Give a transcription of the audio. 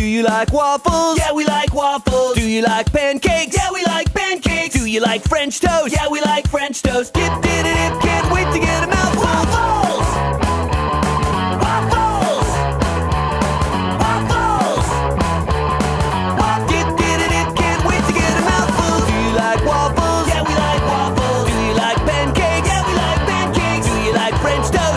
Do you like waffles? Yeah, we like waffles. Do you like pancakes? Yeah, we like pancakes. Do you like French toast? Yeah, we like French toast. Dip, dip, dip, dip. Can't wait to get a mouthful. Waffles! Waffles! Waffles! Waffles! Dip, dip, dip, dip. Can't wait to get a mouthful. Do you like waffles? Yeah, we like waffles. Do you like pancakes? Yeah, we like pancakes. Do you like French toast?